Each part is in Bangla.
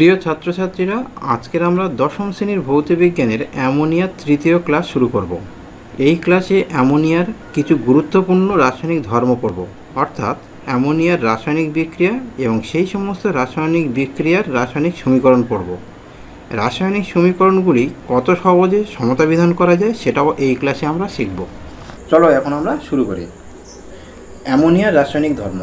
প্রিয় ছাত্রছাত্রীরা, আজকের আমরা দশম শ্রেণির ভৌতবিজ্ঞানের অ্যামোনিয়ার তৃতীয় ক্লাস শুরু করব। এই ক্লাসে অ্যামোনিয়ার কিছু গুরুত্বপূর্ণ রাসায়নিক ধর্ম পড়ব। অর্থাৎ অ্যামোনিয়ার রাসায়নিক বিক্রিয়া এবং সেই সমস্ত রাসায়নিক বিক্রিয়ার রাসায়নিক সমীকরণ পড়ব। রাসায়নিক সমীকরণগুলি কত সহজে সমতা বিধান করা যায় সেটাও এই ক্লাসে আমরা শিখব। চলো এখন আমরা শুরু করি। অ্যামোনিয়ার রাসায়নিক ধর্ম।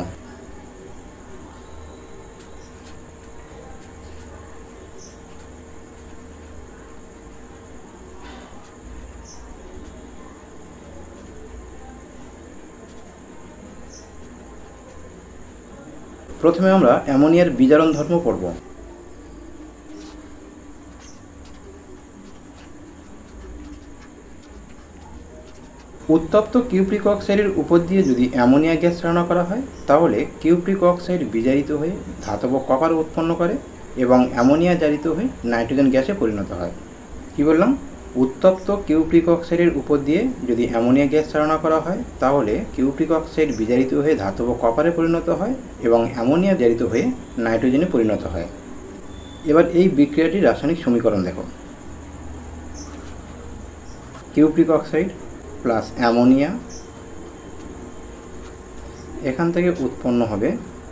প্রথমে আমরা অ্যামোনিয়ার বিজারণ ধর্ম পড়ব। উত্তপ্ত কিউপ্রিক অক্সাইডের উপর দিয়ে যদি অ্যামোনিয়া গ্যাস চালনা করা হয়, তাহলে কিউপ্রিক অক্সাইড বিজারিত হয়ে ধাতব কপার উৎপন্ন করে এবং অ্যামোনিয়া জারিত হয়ে নাইট্রোজেন গ্যাসে পরিণত হয়। কি বললাম? উত্তপ্ত কিউপ্রিক অক্সাইডের উপর দিয়ে যদি অ্যামোনিয়া গ্যাস চালনা করা হয়, তাহলে কিউপ্রিক অক্সাইড বিজারিত হয়ে ধাতব কপারে পরিণত হয় এবং অ্যামোনিয়া জারিত হয়ে নাইট্রোজেনে পরিণত হয়। এবার এই বিক্রিয়াটির রাসায়নিক সমীকরণ দেখো। কিউপ্রিক অক্সাইড প্লাস অ্যামোনিয়া এখান থেকে উৎপন্ন হবে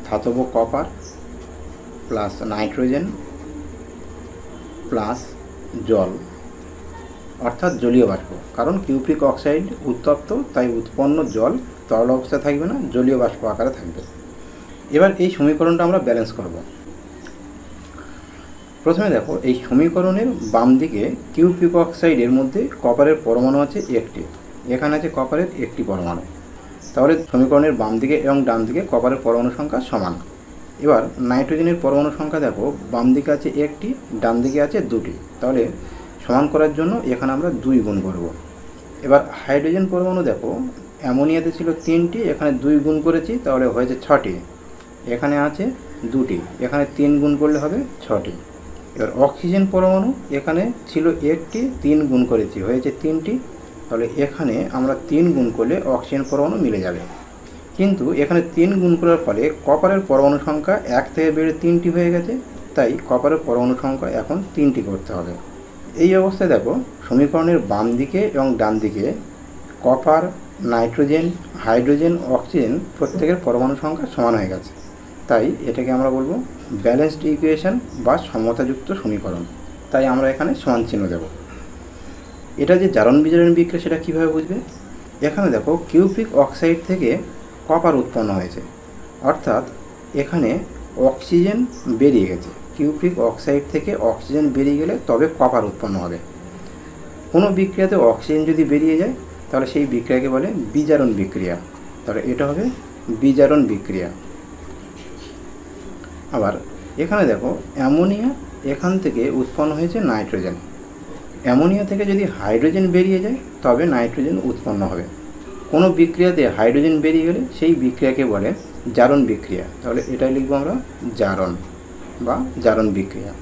ধাতব কপার প্লাস নাইট্রোজেন প্লাস জল। অর্থাৎ জলীয় বাষ্প। কারণ কিউপ্রিক অক্সাইড উত্তপ্ত, তাই উৎপন্ন জল তরল অবস্থায় থাকবে না, জলীয় বাষ্প আকারে থাকবে। এবার এই সমীকরণটা আমরা ব্যালেন্স করব। প্রথমে দেখো, এই সমীকরণের বাম দিকে কিউপ্রিক অক্সাইডের মধ্যে কপারের পরমাণু আছে একটি। এখানে আছে কপারের একটি পরমাণু। তাহলে সমীকরণের বাম দিকে এবং ডান দিকে কপারের পরমাণু সংখ্যা সমান। এবার নাইট্রোজেনের পরমাণু সংখ্যা দেখো, বাম দিকে আছে একটি, ডান দিকে আছে দুটি। তাহলে সমান করার জন্য এখানে আমরা দুই গুণ করব। এবার হাইড্রোজেন পরমাণু দেখো, অ্যামোনিয়াতে ছিল তিনটি, এখানে দুই গুণ করেছি, তাহলে হয়েছে ছটি। এখানে আছে দুটি, এখানে তিন গুণ করলে হবে ছটি। এবার অক্সিজেন পরমাণু, এখানে ছিল একটি, তিন গুণ করেছি, হয়েছে তিনটি। তাহলে এখানে আমরা তিন গুণ করলে অক্সিজেন পরমাণু মিলে যাবে। কিন্তু এখানে তিন গুণ করার ফলে কপারের পরমাণু সংখ্যা এক থেকে বেড়ে তিনটি হয়ে গেছে, তাই কপারের পরমাণু সংখ্যা এখন তিনটি করতে হবে। এই অবস্থায় দেখো, সমীকরণের বাম দিকে এবং ডান দিকে কপার নাইট্রোজেন হাইড্রোজেন অক্সিজেন প্রত্যেকের পরমাণু সংখ্যা সমান হয়ে গেছে। তাই এটাকে আমরা বলব ব্যালেন্সড ইকুয়েশন বা সমতাযুক্ত সমীকরণ। তাই আমরা এখানে সমান চিহ্ন দেব। এটা যে জারণ বিজারণ বিক্রিয়া সেটা কীভাবে বুঝবে? এখানে দেখো কিউপ্রিক অক্সাইড থেকে কপার উৎপন্ন হয়েছে। অর্থাৎ এখানে অক্সিজেন বেরিয়ে গেছে। কিউপ্রিক অক্সাইড থেকে অক্সিজেন বেরিয়ে গেলে তবে কপার উৎপন্ন হবে। কোনো বিক্রিয়াতে অক্সিজেন যদি বেরিয়ে যায়, তাহলে সেই বিক্রিয়াকে বলে বিজারণ বিক্রিয়া। তাহলে এটা হবে বিজারণ বিক্রিয়া। আবার এখানে দেখো, অ্যামোনিয়া এখান থেকে উৎপন্ন হয়েছে নাইট্রোজেন। অ্যামোনিয়া থেকে যদি হাইড্রোজেন বেরিয়ে যায়, তবে নাইট্রোজেন উৎপন্ন হবে। কোনো বিক্রিয়াতে হাইড্রোজেন বেরিয়ে গেলে সেই বিক্রিয়াকে বলে জারণ বিক্রিয়া। তাহলে এটাই লিখব আমরা জারণ। বা জারণ বিক্রিয়া।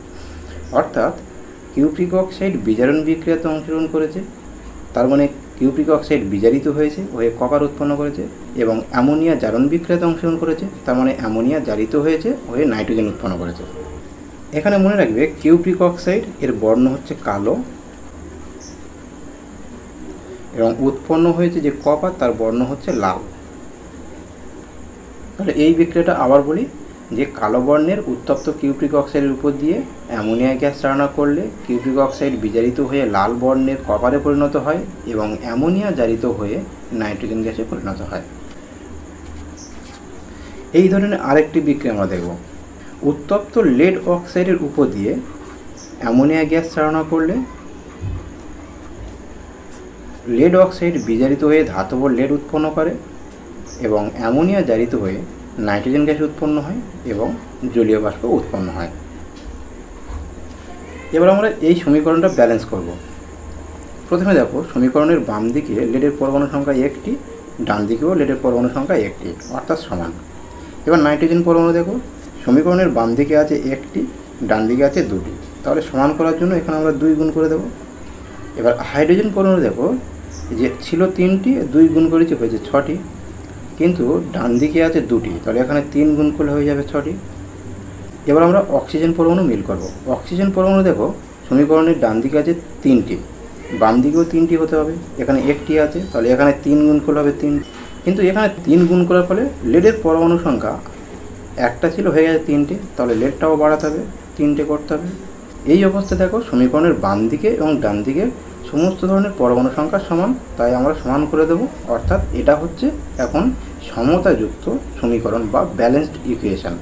অর্থাৎ কিউপ্রিক অক্সাইড বিজারণ বিক্রিয়াতে অংশগ্রহণ করেছে, তার মানে কিউপ্রিক অক্সাইড বিজারিত হয়েছে হয়ে কপার উৎপন্ন করেছে এবং অ্যামোনিয়া জারণ বিক্রিয়াতে অংশগ্রহণ করেছে, তার মানে অ্যামোনিয়া জারিত হয়েছে হয়ে নাইট্রোজেন উৎপন্ন করেছে। এখানে মনে রাখবে কিউপ্রিক অক্সাইড এর বর্ণ হচ্ছে কালো এবং উৎপন্ন হয়েছে যে কপার, তার বর্ণ হচ্ছে লাল। তাহলে এই বিক্রিয়াটা আবার বলি যে কালো বর্ণের উত্তপ্ত কিউপ্রিক অক্সাইডের উপর দিয়ে অ্যামোনিয়া গ্যাস চালনা করলে কিউপ্রিক অক্সাইড বিজারিত হয়ে লাল বর্ণের কপারে পরিণত হয় এবং অ্যামোনিয়া জারিত হয়ে নাইট্রোজেন গ্যাসে পরিণত হয়। এই ধরনের আরেকটি বিক্রিয়া আমরা দেখব। উত্তপ্ত লেড অক্সাইডের উপর দিয়ে অ্যামোনিয়া গ্যাস চালনা করলে লেড অক্সাইড বিজারিত হয়ে ধাতব লেড উৎপন্ন করে এবং অ্যামোনিয়া জারিত হয়ে নাইট্রোজেন গ্যাস উৎপন্ন হয় এবং জলীয় বাষ্প উৎপন্ন হয়। এবার আমরা এই সমীকরণটা ব্যালেন্স করব। প্রথমে দেখো, সমীকরণের বাম দিকে লেডের পরমাণু সংখ্যা একটি, ডান দিকেও লেডের পরমাণু সংখ্যা একটি, অর্থাৎ সমান। এবার নাইট্রোজেন পরমাণু দেখো, সমীকরণের বাম দিকে আছে একটি, ডান দিকে আছে দুটি। তাহলে সমান করার জন্য এখানে আমরা দুই গুণ করে দেব। এবার হাইড্রোজেন পরমাণু দেখো, যে ছিল তিনটি, দুই গুণ করেছি হয়েছে ছটি। কিন্তু ডান দিকে আছে দুটি, তাহলে এখানে তিন গুণ করলে হয়ে যাবে ছটি। এবার আমরা অক্সিজেন পরমাণু মিল করব। অক্সিজেন পরমাণু দেখো, সমীকরণের ডান দিকে আছে তিনটি, বাম দিকেও তিনটি হতে হবে, এখানে একটি আছে, তাহলে এখানে তিন গুণ করলে হবে তিন। কিন্তু এখানে তিন গুণ করার ফলে লেডের পরমাণু সংখ্যা একটা ছিল, হয়ে গেছে তিনটে, তাহলে লেডটাও বাড়াতে হবে, তিনটে করতে হবে। এই অবস্থা দেখো, সমীকরণের বাম দিকে এবং ডান দিকে সমস্ত ধরনের পরমাণু সংখ্যা সমান, তাই আমরা সমান করে দেব, অর্থাৎ এটা হচ্ছে এখন সমতাযুক্ত সমীকরণ বা ব্যালেন্সড ইকুয়েশন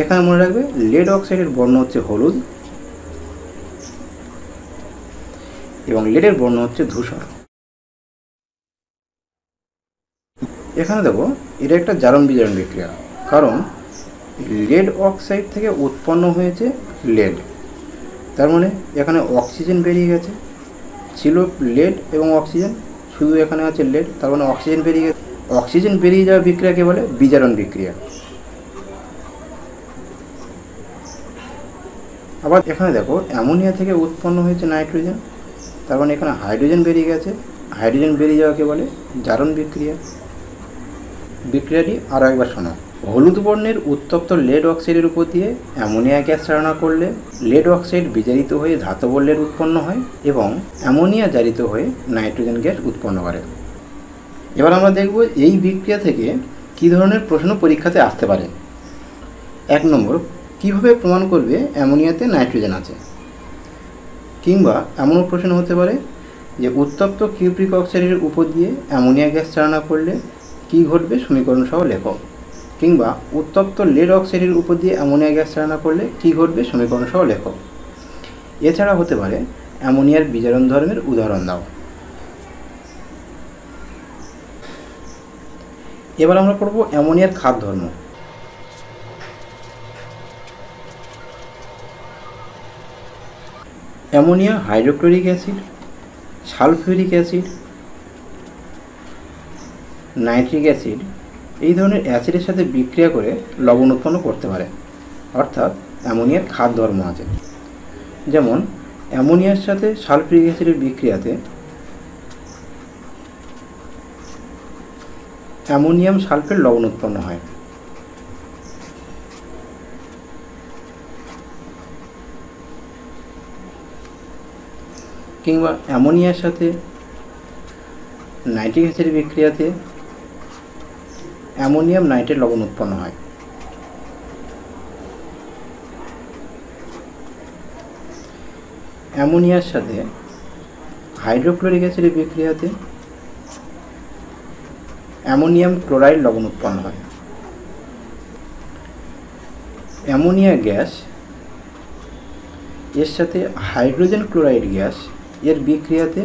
এখানে মনে রাখবে লেড অক্সাইডের বর্ণ হচ্ছে হলুদ এবং লেডের বর্ণ হচ্ছে ধূসর। এখানে দেখো, এটা একটা জারণ বিজারণ বিক্রিয়া, কারণ লেড অক্সাইড থেকে উৎপন্ন হয়েছে লেড তার মানে এখানে অক্সিজেন বেরিয়ে গেছে। ছিল লেড এবং অক্সিজেন শুধু এখানে আছে লেড তার মানে অক্সিজেন বেরিয়ে গেছে। অক্সিজেন বেরিয়ে যাওয়া বিক্রিয়াকে বলে বিজারণ বিক্রিয়া। আবার এখানে দেখো, অ্যামোনিয়া থেকে উৎপন্ন হয়েছে নাইট্রোজেন, তার মানে এখানে হাইড্রোজেন বেরিয়ে গেছে। হাইড্রোজেন বেরিয়ে যাওয়াকে বলে জারণ বিক্রিয়া। বিক্রিয়াটি আরও একবার শোনা। হলুদ বর্ণের উত্তপ্ত লেড অক্সাইডের উপর দিয়ে অ্যামোনিয়া গ্যাস চালনা করলে লেড অক্সাইড বিজারিত হয়ে ধাতব লেড উৎপন্ন হয় এবং অ্যামোনিয়া জারিত হয়ে নাইট্রোজেন গ্যাস উৎপন্ন করে। এবার আমরা দেখব এই বিক্রিয়া থেকে কী ধরনের প্রশ্ন পরীক্ষাতে আসতে পারে। এক নম্বর, কীভাবে প্রমাণ করবে অ্যামোনিয়াতে নাইট্রোজেন আছে? কিংবা এমনও প্রশ্ন হতে পারে যে উত্তপ্ত কিউপ্রিক অক্সাইডের উপর দিয়ে অ্যামোনিয়া গ্যাস চালনা করলে কী ঘটবে সমীকরণ সহ লেখক। কিংবা উত্তপ্ত লেড অক্সাইডের উপর দিয়ে অ্যামোনিয়া গ্যাস চালনা করলে কী ঘটবে সমীকরণ সহ লেখক। এছাড়া হতে পারে অ্যামোনিয়ার বিজারণ ধর্মের উদাহরণ দাও। এবার আমরা পড়ব অ্যামোনিয়ার খাদ ধর্ম। Ammonia hydrochloric acid, sulphuric acid, nitric acid এই ধরনের অ্যাসিডের সাথে বিক্রিয়া করে লবণ উৎপন্ন করতে পারে। অর্থাৎ অ্যামোনিয়ার খাদ ধর্ম আছে। যেমন, অ্যামোনিয়ার সাথে সালফিউরিক অ্যাসিডের বিক্রিয়াতে অ্যামোনিয়াম সালফেট লবণ উৎপন্ন হয়। কিংবা অ্যামোনিয়ার সাথে নাইট্রিক অ্যাসিড বিক্রিয়াতে অ্যামোনিয়াম নাইট্রেট লবণ উৎপন্ন হয়। অ্যামোনিয়ার সাথে হাইড্রোক্লোরিক অ্যাসিডের বিক্রিয়াতে অ্যামোনিয়াম ক্লোরাইড লবণ উৎপন্ন হয়। অ্যামোনিয়া গ্যাস এর সাথে হাইড্রোজেন ক্লোরাইড গ্যাস এর বিক্রিয়াতে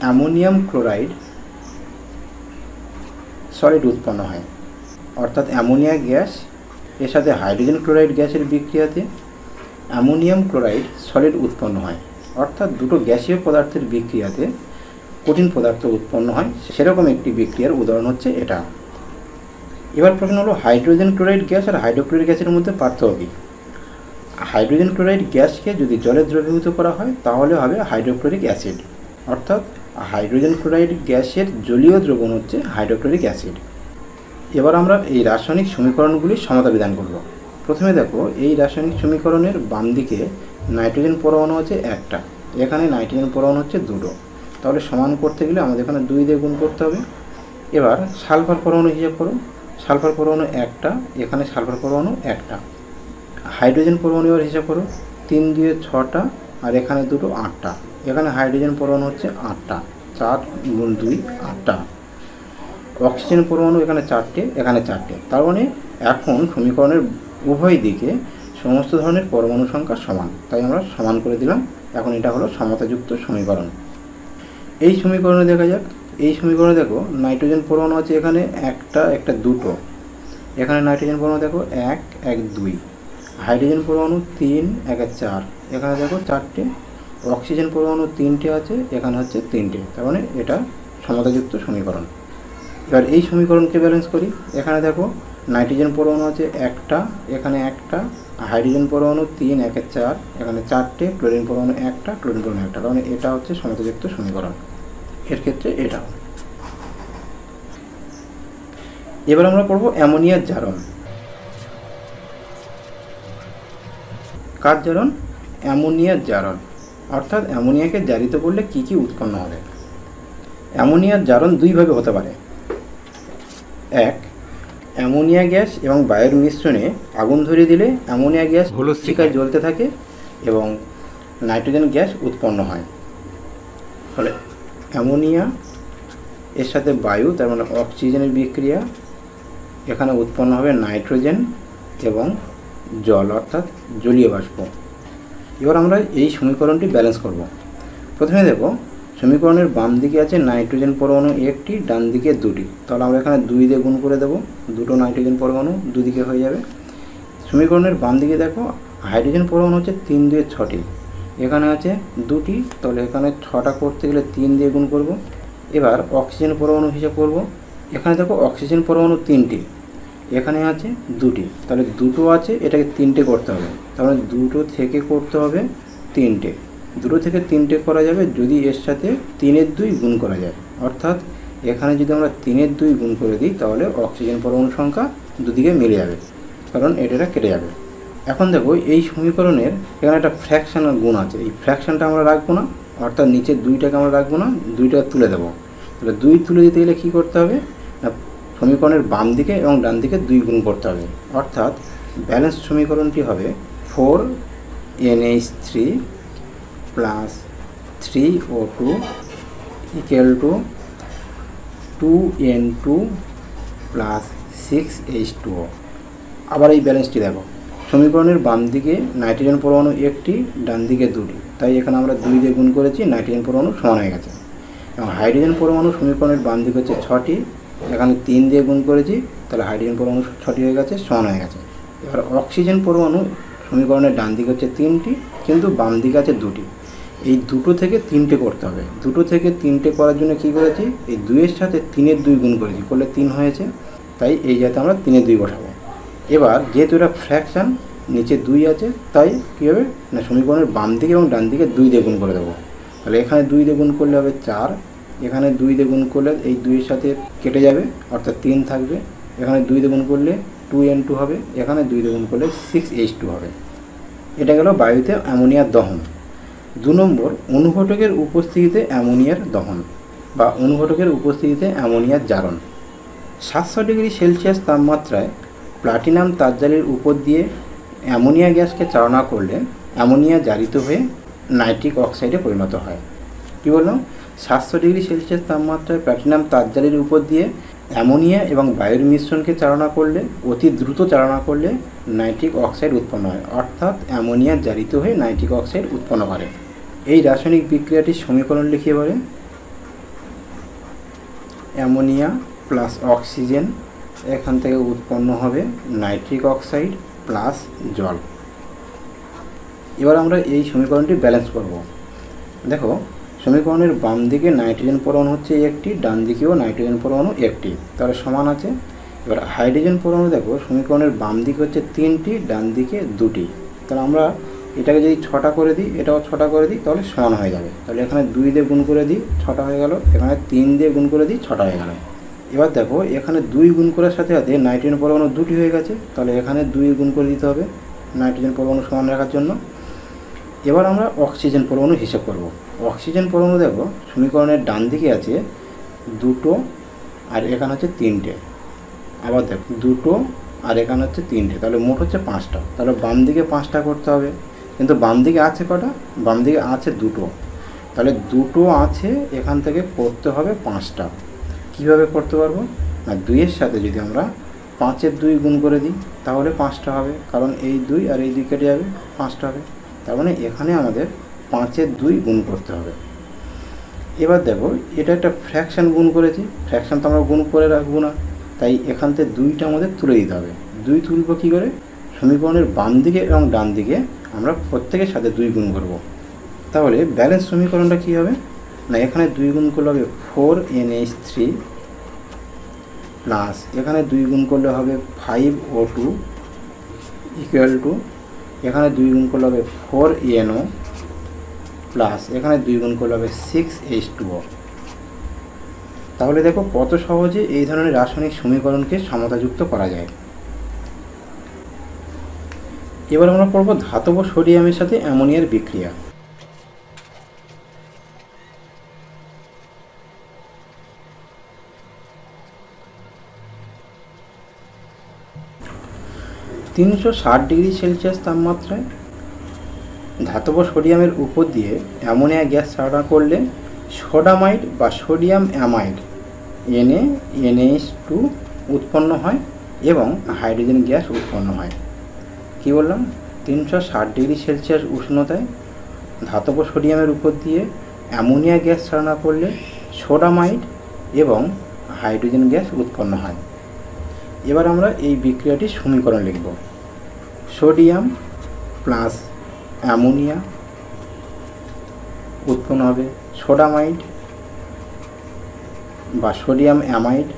অ্যামোনিয়াম ক্লোরাইড সলিড উৎপন্ন হয়। অর্থাৎ অ্যামোনিয়া গ্যাস এর সাথে হাইড্রোজেন ক্লোরাইড গ্যাসের বিক্রিয়াতে অ্যামোনিয়াম ক্লোরাইড সলিড উৎপন্ন হয়। অর্থাৎ দুটো গ্যাসীয় পদার্থের বিক্রিয়াতে কঠিন পদার্থ উৎপন্ন হয়, সেরকম একটি বিক্রিয়ার উদাহরণ হচ্ছে এটা। এবার প্রশ্ন হলো, হাইড্রোজেন ক্লোরাইড গ্যাস আর হাইড্রোক্লোরিক গ্যাসের মধ্যে পার্থক্য কী? হাইড্রোজেন ক্লোরাইড গ্যাসকে যদি জলে দ্রবীভূত করা হয়, তাহলে হবে হাইড্রোক্লোরিক অ্যাসিড। অর্থাৎ হাইড্রোজেন ক্লোরাইড গ্যাসের জলীয় দ্রবণ হচ্ছে হাইড্রোক্লোরিক অ্যাসিড। এবার আমরা এই রাসায়নিক সমীকরণগুলির সমতা বিধান করব। প্রথমে দেখো, এই রাসায়নিক সমীকরণের বাম দিকে নাইট্রোজেন পরমাণু হচ্ছে একটা। এখানে নাইট্রোজেন পরমাণু হচ্ছে দুটো। তাহলে সমান করতে গেলে আমাদের এখানে দুই দিয়ে গুণ করতে হবে। এবার সালফার পরমাণু হিসাব করো সালফার পরমাণু একটা, এখানে সালফার পরমাণু একটা। হাইড্রোজেন পরমাণু এবার হিসাব করো, তিন দিয়ে ছটা আর এখানে দুটো আটটা। এখানে হাইড্রোজেন পরমাণু হচ্ছে আটটা, চার গুণ দুই আটটা। অক্সিজেন পরমাণু এখানে চারটে এখানে চারটে। তার মানে এখন সমীকরণের উভয় দিকে সমস্ত ধরনের পরমাণু সংখ্যা সমান। তাই আমরা সমান করে দিলাম। এখন এটা হলো সমতাযুক্ত সমীকরণ। এই সমীকরণে দেখা যাক। এই সমীকরণে দেখো, নাইট্রোজেন পরমাণু আছে এখানে, একটা একটা, দুটো। এখানে নাইট্রোজেন পরমাণু দেখো, এক এক, দুই। হাইড্রোজেন পরমাণু তিন, এক এক, চার। এখানে দেখো, চারটে। অক্সিজেন পরমাণু তিনটে আছে, এখানে হচ্ছে তিনটে। তার মানে এটা সমতাযুক্ত সমীকরণ। এবার এই সমীকরণকে ব্যালেন্স করি। এখানে দেখো নাইট্রোজেন পরমাণু আছে একটা, এখানে একটা হাইড্রোজেন পরমাণু তিন, একে চার, এখানে চারটে, ক্লোরিন পরমাণু একটা, ক্লোরিন পরমাণু একটা কারণ এটা হচ্ছে সমতাযুক্ত সমীকরণ। এর ক্ষেত্রে এটা। এবার আমরা পড়ব অ্যামোনিয়ার জারণ। কার জারণ? অ্যামোনিয়ার জারণ। অর্থাৎ অ্যামোনিয়াকে জারিত করলে কি কি উৎপন্ন হবে? অ্যামোনিয়ার জারণ দুইভাবে হতে পারে। এক অ্যামোনিয়া গ্যাস এবং বায়ুর মিশ্রণে আগুন ধরিয়ে দিলে অ্যামোনিয়া গ্যাস হলুদ শিকায় জ্বলতে থাকে এবং নাইট্রোজেন গ্যাস উৎপন্ন হয়। ফলে অ্যামোনিয়া এর সাথে বায়ু তার মানে অক্সিজেনের বিক্রিয়া এখানে উৎপন্ন হবে নাইট্রোজেন এবং জল অর্থাৎ জলীয় বাষ্প। এবার আমরা এই সমীকরণটি ব্যালেন্স করব। প্রথমে দেখো সমীকরণের বাম দিকে আছে নাইট্রোজেন পরমাণু একটি, ডান দিকে দুটি। তাহলে আমরা এখানে দুই দিয়ে গুণ করে দেবো। দুটো নাইট্রোজেন পরমাণু দুদিকে হয়ে যাবে। সমীকরণের বাম দিকে দেখো, হাইড্রোজেন পরমাণু হচ্ছে তিন দুয়ে ছটি। এখানে আছে দুটি, তাহলে এখানে ছটা করতে গেলে তিন দিয়ে গুণ করব। এবার অক্সিজেন পরমাণু হিসাব করব। এখানে দেখো অক্সিজেন পরমাণু তিনটি, এখানে আছে দুটি। তাহলে দুটো আছে, এটাকে তিনটে করতে হবে। তাহলে দুটো থেকে করতে হবে তিনটে। দুটো থেকে তিনটে করা যাবে যদি এর সাথে তিনের দুই গুণ করা যায়। অর্থাৎ এখানে যদি আমরা তিনের দুই গুণ করে দিই, তাহলে অক্সিজেন পরমাণু সংখ্যা দুদিকে মিলে যাবে, কারণ এটা কেটে যাবে। এখন দেখো, এই সমীকরণের এখানে একটা ফ্র্যাকশন গুণ আছে। এই ফ্র্যাকশনটা আমরা রাখব না, অর্থাৎ নিচের দুইটাকে আমরা রাখব না, দুইটা তুলে দেবো। তাহলে দুই তুলে দিতে গেলে কী করতে হবে? না, সমীকরণের বাম দিকে এবং ডান দিকে দুই গুণ করতে হবে। অর্থাৎ ব্যালেন্স সমীকরণটি হবে four NH three N two plus six H two O আবার এই ব্যালেন্সটি দেখো। সমীকরণের বাম দিকে নাইট্রোজেন পরমাণু একটি, ডান দিকে দুটি। তাই এখানে আমরা দুই দিয়ে গুণ করেছি নাইট্রোজেন পরমাণু সমান হয়ে গেছে। এবং হাইড্রোজেন পরমাণু সমীকরণের বাম দিকে হচ্ছে ছটি, এখানে তিন দিয়ে গুণ করেছি, তাহলে হাইড্রোজেন পরমাণু ছটি হয়ে গেছে, সমান হয়ে গেছে। এবার অক্সিজেন পরমাণু সমীকরণের ডান দিকে হচ্ছে তিনটি, কিন্তু বাম দিকে আছে দুটি। এই দুটো থেকে তিনটে করতে হবে। দুটো থেকে তিনটে করার জন্য কী করেছি? এই দুইয়ের সাথে তিনের দুই গুণ করেছি। করলে তিন হয়েছে। তাই এই যাতে আমরা তিনের দুই বসাবো। এবার যেহেতু এটা ফ্র্যাকশান নিচে দুই আছে, তাই কী হবে? না, সমীকরণের বাম দিকে এবং ডান দিকে দুই দিয়ে গুণ করে দেবো। তাহলে এখানে দুই দিয়ে গুণ করলে হবে চার। এখানে দুই দিয়ে গুণ করলে এই দুইয়ের সাথে কেটে যাবে, অর্থাৎ তিন থাকবে। এখানে দুই দিয়ে গুণ করলে টু এন টু হবে। এখানে দুই দিয়ে গুণ করলে সিক্স এইচ টু হবে। এটা গেল বায়ুতে অ্যামোনিয়ার দহন। দু নম্বর, অনুঘটকের উপস্থিতিতে অ্যামোনিয়ার দহন বা অনুঘটকের উপস্থিতিতে অ্যামোনিয়ার জারণ। সাতশো ডিগ্রি সেলসিয়াস তাপমাত্রায় প্লাটিনাম তারজালির উপর দিয়ে অ্যামোনিয়া গ্যাসকে চালনা করলে অ্যামোনিয়া জারিত হয়ে নাইট্রিক অক্সাইডে পরিণত হয়। কী বললাম সাতশো ডিগ্রি সেলসিয়াস তাপমাত্রায় প্লাটিনাম তারজালির উপর দিয়ে অ্যামোনিয়া এবং বায়ুর মিশ্রণকে চালনা করলে, অতি দ্রুত চালনা করলে নাইট্রিক অক্সাইড উৎপন্ন হয়। অর্থাৎ অ্যামোনিয়া জারিত হয়ে নাইট্রিক অক্সাইড উৎপন্ন করে। এই রাসায়নিক বিক্রিয়াটির সমীকরণ লিখিয়ে বলে। অ্যামোনিয়া প্লাস অক্সিজেন এখান থেকে উৎপন্ন হবে নাইট্রিক অক্সাইড প্লাস জল। এবার আমরা এই সমীকরণটি ব্যালেন্স করব। দেখো, সমীকরণের বাম দিকে নাইট্রোজেন পরমাণু হচ্ছে একটি, ডান দিকেও নাইট্রোজেন পরমাণু একটি। তাহলে সমান আছে। এবার হাইড্রোজেন পরমাণু দেখো, সমীকরণের বাম দিকে হচ্ছে তিনটি, ডান দিকে দুটি। তাহলে আমরা এটাকে যদি ছটা করে দিই, এটাও ছটা করে দিই, তাহলে সমান হয়ে যাবে। তাহলে এখানে দুই দিয়ে গুণ করে দিই, ছটা হয়ে গেল। এখানে তিন দিয়ে গুণ করে দিই, ছটা হয়ে গেল। এবার দেখো, এখানে দুই গুণ করার সাথে সাথে নাইট্রোজেন পরমাণু দুটি হয়ে গেছে। তাহলে এখানে দুই গুণ করে দিতে হবে নাইট্রোজেন পরমাণু সমান রাখার জন্য। এবার আমরা অক্সিজেন পরমাণু হিসেব করব। অক্সিজেন পরমাণু দেখো, সমীকরণের ডান দিকে আছে দুটো আর এখানে হচ্ছে তিনটে। আবার দেখো, দুটো আর এখানে হচ্ছে তিনটে, তাহলে মোট হচ্ছে পাঁচটা। তাহলে বাম দিকে পাঁচটা করতে হবে। কিন্তু বাম দিকে আছে কটা? বাম দিকে আছে দুটো। তাহলে দুটো আছে, এখান থেকে করতে হবে পাঁচটা। কীভাবে করতে পারব? না, দুইয়ের সাথে যদি আমরা পাঁচের দুই গুণ করে দিই, তাহলে পাঁচটা হবে। কারণ এই দুই আর এই দুই কেটে যাবে, পাঁচটা হবে। তার মানে এখানে আমাদের পাঁচের দুই গুণ করতে হবে। এবার দেখো, এটা একটা ফ্র্যাকশান গুণ করেছি। ফ্র্যাকশান তো আমরা গুণ করে রাখব না। তাই এখান থেকে দুইটা আমাদের তুলে দিতে হবে। দুই তুলব কী করে? সমীকরণের বাম দিকে এবং ডান দিকে আমরা প্রত্যেকের সাথে দুই গুণ করব। তাহলে ব্যালেন্স সমীকরণটা কী হবে? না, এখানে দুই গুণ করলে হবে four N H three plus এখানে দুই গুণ করলে হবে five O two equal to এখানে দুই গুণ করলে হবে ফোর এনও প্লাস এখানে দুই গুণ করলে হবে সিক্স এইচ টু ও তাহলে দেখো কত সহজে এই ধরনের রাসায়নিক সমীকরণকে সমতাযুক্ত করা যায়। এবার আমরা পড়ব ধাতব সোডিয়ামের সাথে অ্যামোনিয়ার বিক্রিয়া। তিনশো ষাট ডিগ্রি সেলসিয়াস তাপমাত্রায় ধাতব সোডিয়ামের উপর দিয়ে অ্যামোনিয়া গ্যাস ছাড়া করলে সোডামাইড বা sodium amide, NA, NH two উৎপন্ন হয় এবং হাইড্রোজেন গ্যাস উৎপন্ন হয়। কি বললাম? তিনশো ষাট ডিগ্রি সেলসিয়াস উষ্ণতায় ধাতব সোডিয়ামের উপর দিয়ে অ্যামোনিয়া গ্যাস ছাড়া করলে সোডামাইড এবং হাইড্রোজেন গ্যাস উৎপন্ন হয়। এবার আমরা এই বিক্রিয়াটির সমীকরণ লিখব। সোডিয়াম প্লাস অ্যামোনিয়া উৎপন্ন হবে সোডামাইড বা sodium amide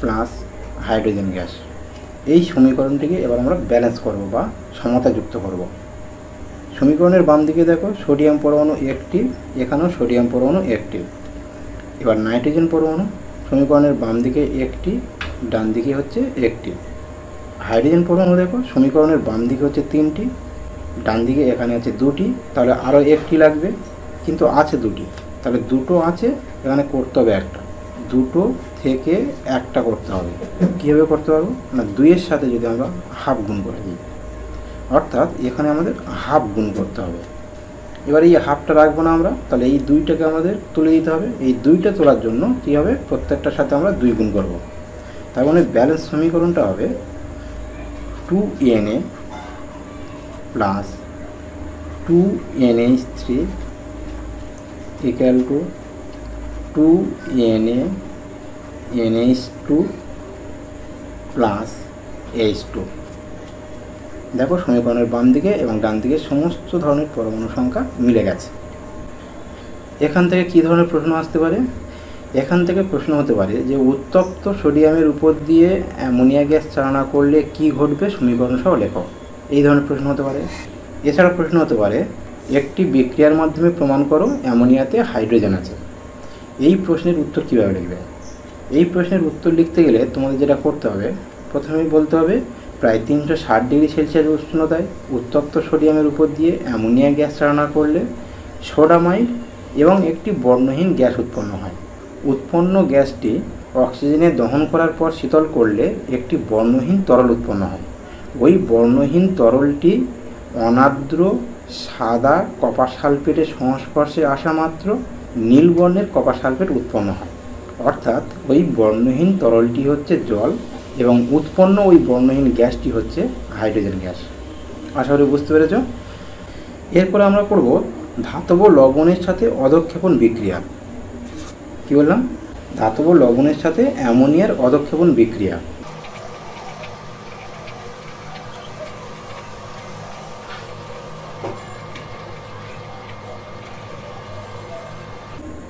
plus hydrogen gas. এই সমীকরণটিকে এবার আমরা ব্যালেন্স করব বা সমতাযুক্ত করব। সমীকরণের বাম দিকে দেখো সোডিয়াম পরমাণু একটি এখানেও সোডিয়াম পরমাণু একটি এবার নাইট্রোজেন পরমাণু, সমীকরণের বাম দিকে একটি ডান দিকে হচ্ছে একটি হাইড্রোজেন পরমাণু দেখো, সমীকরণের বাম দিকে হচ্ছে তিনটি, ডান দিকে এখানে আছে দুটি, তাহলে আরও একটি লাগবে। কিন্তু আছে দুটি, তাহলে দুটো আছে, এখানে করতে হবে একটা। দুটো থেকে একটা করতে হবে। কীভাবে করতে পারব? না, দুইয়ের সাথে যদি আমরা হাফ গুণ করে দিই। অর্থাৎ এখানে আমাদের হাফ গুণ করতে হবে। এবার এই হাফটা রাখব না আমরা, তাহলে এই দুইটাকে আমাদের তুলে দিতে হবে। এই দুইটা তোলার জন্য কী হবে? প্রত্যেকটার সাথে আমরা দুই গুণ করব। তার মানে ব্যালেন্স সমীকরণটা হবে two N A plus two N H three equal to two N A N H two plus H two দেখো সমীকরণের বাম দিকে এবং ডান দিকে সমস্ত ধরনের পরমাণু সংখ্যা মিলে গেছে। এখান থেকে কী ধরনের প্রশ্ন আসতে পারে? এখান থেকে প্রশ্ন হতে পারে যে উত্তপ্ত সোডিয়ামের উপর দিয়ে অ্যামোনিয়া গ্যাস চালনা করলে কি ঘটবে? সমীকরণ সহ লেখো। এই ধরনের প্রশ্ন হতে পারে। এছাড়া প্রশ্ন হতে পারে, একটি বিক্রিয়ার মাধ্যমে প্রমাণ করো অ্যামোনিয়াতে হাইড্রোজেন আছে। এই প্রশ্নের উত্তর কীভাবে লিখবে? এই প্রশ্নের উত্তর লিখতে গেলে তোমাদের যেটা করতে হবে, প্রথমেই বলতে হবে, প্রায় তিনশো ষাট ডিগ্রি সেলসিয়াস উষ্ণতায় উত্তপ্ত সোডিয়ামের উপর দিয়ে অ্যামোনিয়া গ্যাস চালনা করলে সোডামাইড এবং একটি বর্ণহীন গ্যাস উৎপন্ন হয়। উৎপন্ন গ্যাসটি অক্সিজেনে দহন করার পর শীতল করলে একটি বর্ণহীন তরল উৎপন্ন হয়। ওই বর্ণহীন তরলটি অনাদ্র সাদা কপার সালফেটের সংস্পর্শে আসা মাত্র নীল বর্ণের কপার সালফেট উৎপন্ন হয়। অর্থাৎ ওই বর্ণহীন তরলটি হচ্ছে জল এবং উৎপন্ন ওই বর্ণহীন গ্যাসটি হচ্ছে হাইড্রোজেন গ্যাস। আশা করি বুঝতে পেরেছ? এরপরে আমরা করব ধাতব লবণের সাথে অধক্ষেপণ বিক্রিয়া। কি বললাম? ধাতব লবণের সাথে অ্যামোনিয়ার অধক্ষেপণ বিক্রিয়া।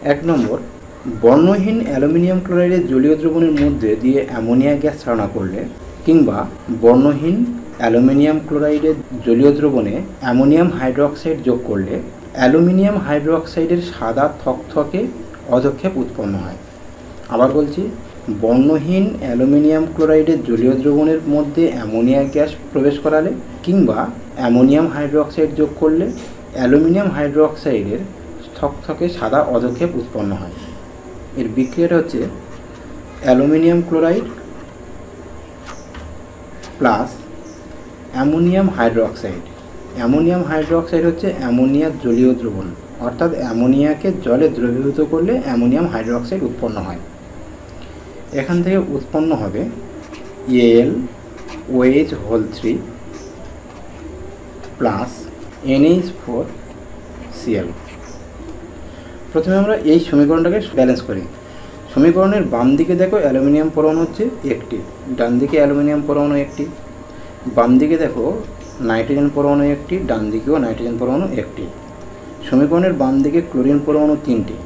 এক নম্বর বর্ণহীন অ্যালুমিনিয়াম ক্লোরাইডের জলীয় দ্রবণের মধ্যে দিয়ে অ্যামোনিয়া গ্যাস ছাড়া করলে কিংবা বর্ণহীন অ্যালুমিনিয়াম ক্লোরাইডের জলীয় দ্রবণে অ্যামোনিয়াম হাইড্রোক্সাইড যোগ করলে অ্যালুমিনিয়াম হাইড্রোক্সাইডের সাদা থকথকে অধক্ষেপ উৎপন্ন হয়। আবার বলছি, বর্ণহীন অ্যালুমিনিয়াম ক্লোরাইডের জলীয় দ্রবণের মধ্যে অ্যামোনিয়া গ্যাস প্রবেশ করালে কিংবা অ্যামোনিয়াম হাইড্রোক্সাইড যোগ করলে অ্যালুমিনিয়াম হাইড্রোক্সাইডের থকথকে সাদা অধক্ষেপ উৎপন্ন হয়। এর বিক্রিয়াটা হচ্ছে aluminium chloride plus ammonium hydroxide. Ammonium hydroxide হচ্ছে অ্যামোনিয়ার জলীয় দ্রবণ। অর্থাৎ অ্যামোনিয়াকে জলে দ্রবীভূত করলে অ্যামোনিয়াম হাইড্রোক্সাইড উৎপন্ন হয়। এখান থেকে উৎপন্ন হবে L OH whole three plus NH four CL প্রথমে আমরা এই সমীকরণটাকে ব্যালেন্স করি। সমীকরণের বাম দিকে দেখো অ্যালুমিনিয়াম পরমাণু হচ্ছে একটি, ডান দিকে অ্যালুমিনিয়াম পরমাণু একটি, বাম দিকে দেখো নাইট্রোজেন পরমাণু একটি, ডান দিকেও নাইট্রোজেন পরমাণু একটি। সমীকরণের বাম দিকে ক্লোরিন পরমাণু তিনটি,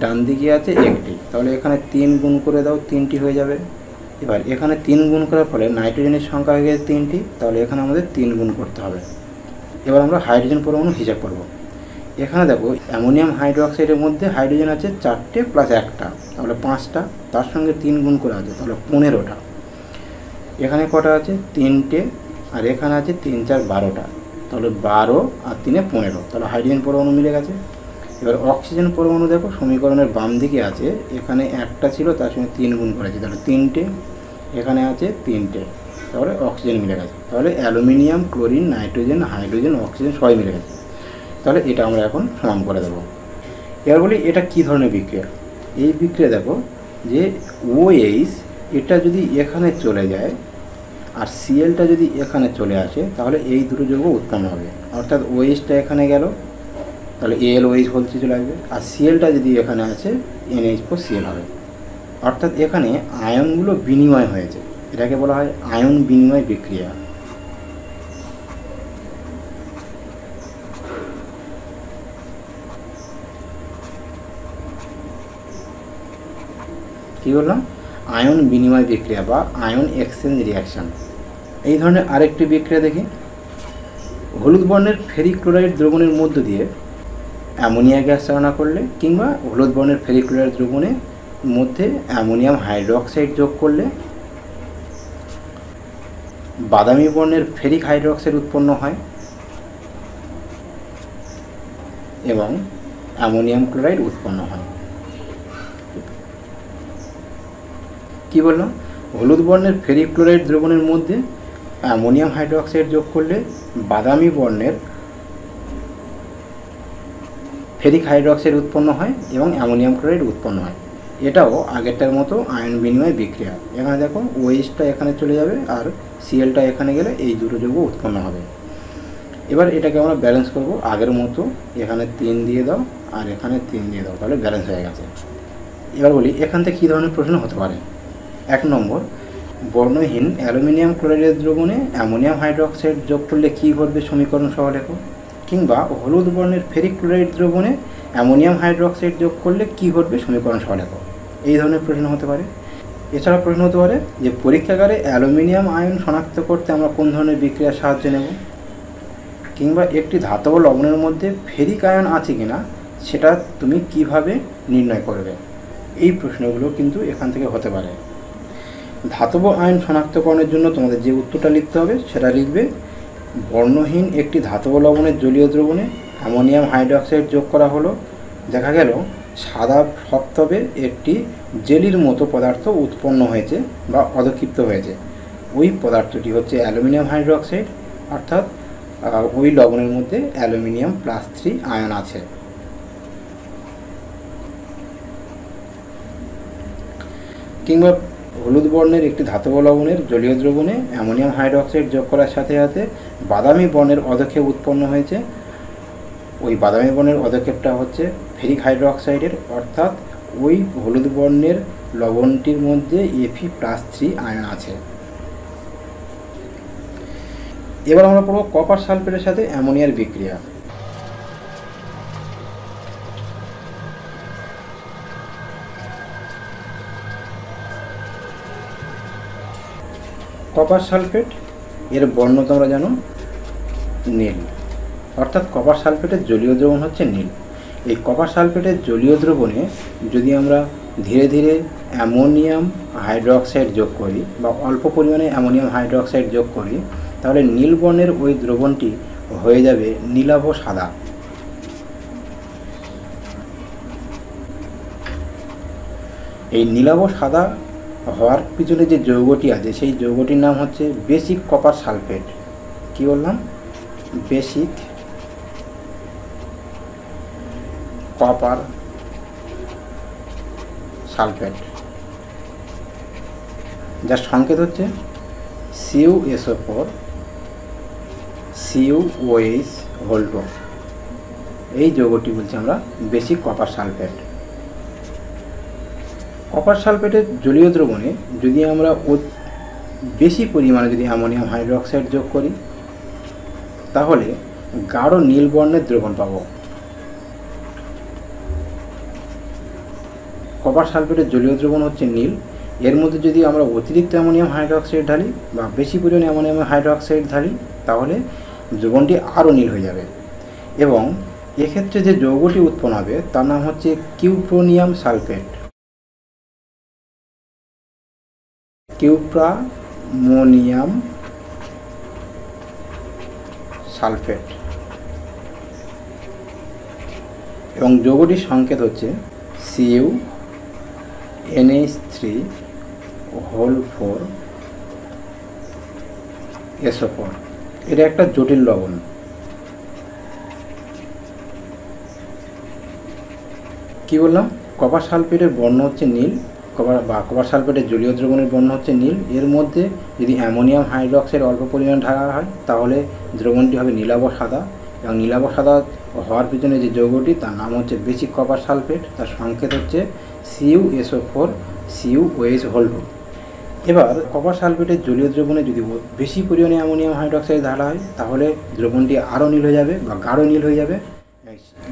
ডান দিকে আছে একটি। তাহলে এখানে তিন গুণ করে দাও, তিনটি হয়ে যাবে। এবার এখানে তিন গুণ করার ফলে নাইট্রোজেনের সংখ্যা হয়ে গেছে তিনটি, তাহলে এখানে আমাদের তিন গুণ করতে হবে। এবার আমরা হাইড্রোজেন পরমাণু হিসাব করব। এখানে দেখো, অ্যামোনিয়াম হাইড্রোক্সাইডের মধ্যে হাইড্রোজেন আছে চারটে প্লাস একটা। তাহলে পাঁচটা, তার সঙ্গে তিন গুণ করে আছে, তাহলে পনেরোটা। এখানে কটা আছে? তিনটে, আর এখানে আছে তিন, চার, বারোটা। তাহলে বারো আর তিনে পনেরো। তাহলে হাইড্রোজেন পরমাণু মিলে গেছে। এবার অক্সিজেন পরমাণু দেখো, সমীকরণের বাম দিকে আছে। এখানে একটা ছিল, তার সঙ্গে তিন গুণ করেছে। তাহলে তিনটে, এখানে আছে তিনটে। তাহলে অক্সিজেন মিলে গেছে। তাহলে aluminium, chlorine, nitrogen, hydrogen, oxygen সবাই মিলে গেছে। তাহলে এটা আমরা এখন সমান করে দেবো। এবার বলি, এটা কী ধরনের বিক্রিয়া? এই বিক্রিয়া দেখো যে ওএইচ এটা যদি এখানে চলে যায় আর সিএলটা যদি এখানে চলে আসে, তাহলে এই দুটো যৌগ উৎপন্ন হবে। অর্থাৎ ওএইচটা এখানে গেল, তাহলে এল ও ওএইচ বলতে চলে আসবে। আর সিএলটা যদি এখানে আছে এনএইচ ফোর সিএল হবে। অর্থাৎ এখানে আয়নগুলো বিনিময় হয়েছে। এটাকে বলা হয় আয়ন বিনিময় বিক্রিয়া। কী বললাম আয়ন বিনিময় বিক্রিয়া বা আয়ন এক্সচেঞ্জ রিয়াকশান এই ধরনের আরেকটি বিক্রিয়া দেখি। হলুদ বর্ণের ফেরিক ক্লোরাইড দ্রবণের মধ্য দিয়ে অ্যামোনিয়া গ্যাস চালনা করলে কিংবা হলুদ বর্ণের ফেরিক ক্লোরাইড দ্রবণের মধ্যে অ্যামোনিয়াম হাইড্রোক্সাইড যোগ করলে বাদামি বর্ণের ফেরিক হাইড্রোক্সাইড উৎপন্ন হয় এবং অ্যামোনিয়াম ক্লোরাইড উৎপন্ন হয়। কি বললাম হলুদ বর্ণের ফেরিক ক্লোরাইড দ্রবণের মধ্যে অ্যামোনিয়াম হাইড্রোক্সাইড যোগ করলে বাদামি বর্ণের ফেরিক হাইড্রোক্সাইড উৎপন্ন হয় এবং অ্যামোনিয়াম ক্লোরাইড উৎপন্ন হয়। এটাও আগেরটার মতো আয়ন বিনিময় বিক্রিয়া। এখানে দেখো ওয়েস্টটা এখানে চলে যাবে আর সিএলটা এখানে গেলে এই দুটো যৌগ উৎপন্ন হবে। এবার এটাকে আমরা ব্যালেন্স করব। আগের মতো এখানে তিন দিয়ে দাও আর এখানে তিন দিয়ে দাও, তাহলে ব্যালেন্স হয়ে গেছে। এবার বলি, এখান থেকে কী ধরনের প্রশ্ন হতে পারে? এক নম্বর, বর্ণহীন অ্যালুমিনিয়াম ক্লোরাইডের দ্রবণে অ্যামোনিয়াম হাইড্রোক্সাইড যোগ করলে কী ঘটবে সমীকরণ সহ লেখো। কিংবা হলুদ বর্ণের ফেরিক ক্লোরাইড দ্রবণে অ্যামোনিয়াম হাইড্রোক্সাইড যোগ করলে কী ঘটবে সমীকরণ সহ লেখো। এই ধরনের প্রশ্ন হতে পারে। এছাড়া প্রশ্ন হতে পারে যে পরীক্ষাগারে অ্যালুমিনিয়াম আয়ন শনাক্ত করতে আমরা কোন ধরনের বিক্রিয়ার সাহায্য নেব? কিংবা একটি ধাতব লবণের মধ্যে ফেরিক আয়ন আছে কিনা, সেটা তুমি কীভাবে নির্ণয় করবে? এই প্রশ্নগুলো কিন্তু এখান থেকে হতে পারে। ধাতব আয়ন শনাক্তকরণের জন্য তোমাদের যে উত্তরটা লিখতে হবে, সেটা লিখবে, বর্ণহীন একটি ধাতব লবণের জলীয় দ্রবণে অ্যামোনিয়াম হাইড্রোক্সাইড যোগ করা হলো। দেখা গেল, সাদা সপ্তবে একটি জেলির মতো পদার্থ উৎপন্ন হয়েছে বা অধক্ষিপ্ত হয়েছে। ওই পদার্থটি হচ্ছে অ্যালুমিনিয়াম হাইড্রোক্সাইড, অর্থাৎ ওই লবণের মধ্যে অ্যালুমিনিয়াম প্লাস থ্রি আয়ন আছে। কিংবা হলুদ বর্ণের একটি ধাতব লবণের জলীয় দ্রবণে অ্যামোনিয়াম হাইড্রোক্সাইড যোগ করার সাথে সাথে বাদামি বর্ণের অধক্ষেপ উৎপন্ন হয়েছে। ওই বাদামি বর্ণের অধক্ষেপটা হচ্ছে ফেরিক হাইড্রোক্সাইডের, অর্থাৎ ওই হলুদ বর্ণের লবণটির মধ্যে এফি প্লাস থ্রি আয়ন আছে। এবার আমরা পড়ব কপার সালফেটের সাথে অ্যামোনিয়ার বিক্রিয়া। কপার সালফেট, এর বর্ণ তোমরা জানো নীল। অর্থাৎ কপার সালফেটের জলীয় দ্রবণ হচ্ছে নীল। এই কপার সালফেটের জলীয় দ্রবণে যদি আমরা ধীরে ধীরে অ্যামোনিয়াম হাইড্রোক্সাইড যোগ করি বা অল্প পরিমাণে অ্যামোনিয়াম হাইড্রোক্সাইড যোগ করি, তাহলে নীল বর্ণের ওই দ্রবণটি হয়ে যাবে নীলাভ সাদা। এই নীলাভ সাদা হওয়ার পিছনে যে যৌগটি আছে, সেই যৌগটির নাম হচ্ছে বেসিক কপার সালফেট কি বললাম? বেসিক কপার সালফেট যার সংকেত হচ্ছে C U S O four C U O H whole two এই যৌগটি বলছি আমরা বেসিক কপার সালফেট কপার সালফেটের জলীয় দ্রবণে যদি আমরা বেশি পরিমাণে যদি অ্যামোনিয়াম হাইড্রোক্সাইড যোগ করি, তাহলে গাঢ় নীল বর্ণের দ্রবণ পাব। কপার সালফেটের জলীয় দ্রবণ হচ্ছে নীল। এর মধ্যে যদি আমরা অতিরিক্ত অ্যামোনিয়াম হাইড্রোক্সাইড ঢালি বা বেশি পরিমাণে অ্যামোনিয়াম হাইড্রোক্সাইড ঢালি, তাহলে দ্রবণটি আরও নীল হয়ে যাবে। এবং এক্ষেত্রে যে যৌগটি উৎপন্ন হবে, তার নাম হচ্ছে কিউপ্রোনিয়াম সালফেট কিউপ্রামোনিয়াম সালফেট। এবং যৌগটির সংকেত হচ্ছে CU NH three whole four SO four এটা একটা জটিল লবণ। কি বললাম? কপার সালফেটের বর্ণ হচ্ছে নীল। কপার বা কপার সালফেটের জলীয় দ্রবণের বর্ণ হচ্ছে নীল। এর মধ্যে যদি অ্যামোনিয়াম হাইড্রক্সাইড অল্প পরিমাণ ঢালা হয়, তাহলে দ্রবণটি হবে নীলাভ সাদা এবং নীলাভ সাদা হওয়ার পিছনে যে যৌগটি, তার নাম হচ্ছে বেসিক কপার সালফেট। তার সংকেত হচ্ছে CU SO four CU OH whole two এবার কপার সালফেটের জলীয় দ্রবণে যদি বেশি পরিমাণে অ্যামোনিয়াম হাইড্রক্সাইড ঢালা হয়, তাহলে দ্রবণটি আরও নীল হয়ে যাবে বা গাঢ় নীল হয়ে যাবে।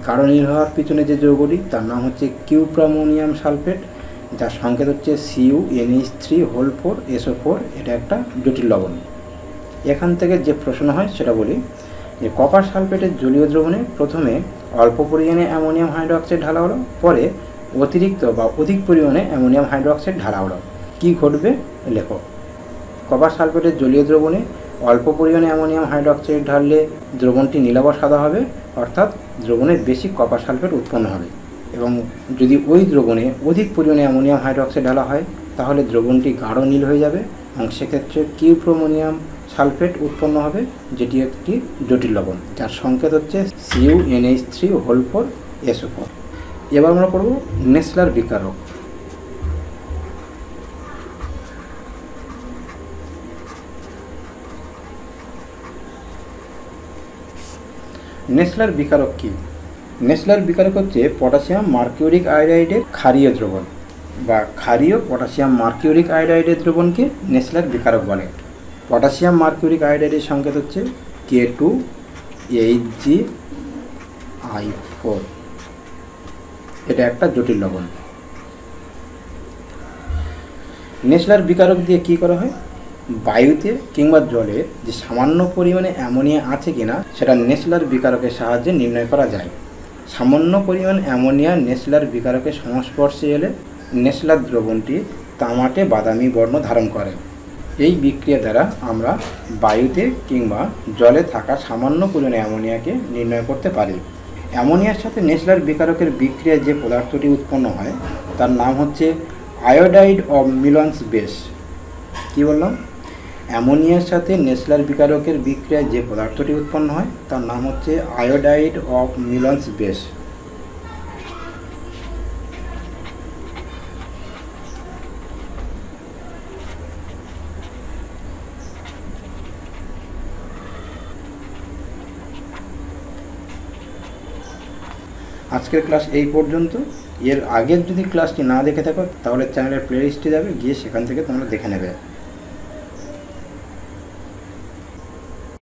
গাঢ় নীল হওয়ার পিছনে যে যৌগটি, তার নাম হচ্ছে কিউপ্রামোনিয়াম সালফেট। যার সংকেত হচ্ছে CU NH three whole four SO four এটা একটা জটিল লবণ। এখান থেকে যে প্রশ্ন হয় সেটা বলি যে কপার সালফেটের জলীয় দ্রবণে প্রথমে অল্প পরিমাণে অ্যামোনিয়াম হাইড্রোক্সাইড ঢালা হলো, পরে অতিরিক্ত বা অধিক পরিমাণে অ্যামোনিয়াম হাইড্রোক্সাইড ঢালা হলো। কী ঘটবে? লেখো। কপার সালফেটের জলীয় দ্রবণে অল্প পরিমাণে অ্যামোনিয়াম হাইড্রোক্সাইড ঢাললে দ্রবণটি নীলাভ সাদা হবে, অর্থাৎ দ্রবণে বেশি কপার সালফেট উৎপন্ন হবে। এবং যদি ওই দ্রবণে অধিক পরিমাণে অ্যামোনিয়াম হাইড্রোক্সাইড ঢালা হয়, তাহলে দ্রবণটি গাঢ় নীল হয়ে যাবে এবং সেক্ষেত্রে কিউপ্রোমোনিয়াম সালফেট উৎপন্ন হবে, যেটি একটি জটিল লবণ। যার সংকেত হচ্ছে C U N H three whole four S O four. এবার আমরা পড়ব নেসলার বিকারক। নেসলার বিকারক কী? নেসলার বিকারক হচ্ছে পটাশিয়াম মার্কিউরিক আয়োডাইডের ক্ষারীয় দ্রবণ বা ক্ষারীয় পটাশিয়াম মার্কিউরিক আয়োডাইডের দ্রবণকে নেসলার বিকারক বলে। পটাশিয়াম মার্কিউরিক আয়োডাইডের সংকেত হচ্ছে K two H G I four এটা একটা জটিল লবণ। নেসলার বিকারক দিয়ে কি করা হয়? বায়ুতে কিংবা জলে যে সামান্য পরিমাণে অ্যামোনিয়া আছে কিনা, সেটা নেসলার বিকারকের সাহায্যে নির্ণয় করা যায়। সামান্য পরিমাণ অ্যামোনিয়া নেসলার বিকারকের সংস্পর্শে এলে নেসলার দ্রবণটি তামাটে বাদামি বর্ণ ধারণ করে। এই বিক্রিয়া দ্বারা আমরা বায়ুতে কিংবা জলে থাকা সামান্য পরিমাণে অ্যামোনিয়াকে নির্ণয় করতে পারি। অ্যামোনিয়ার সাথে নেসলার বিকারকের বিক্রিয়ায় যে পদার্থটি উৎপন্ন হয়, তার নাম হচ্ছে আয়োডাইড অব মিলন্স বেস কী বললাম? অ্যামোনিয়ার সাথে নেসলার বিকারকের বিক্রিয়ায় যে পদার্থটি উৎপন্ন হয়, তার নাম হচ্ছে আয়োডাইড অফ মিলন্স বেস আজকের ক্লাস এই পর্যন্ত। এর আগের যদি ক্লাসটি না দেখে থাকো, তাহলে চ্যানেলের প্লে প্লেলিস্টে যাবে, গিয়ে সেখান থেকে তোমরা দেখে নেবে।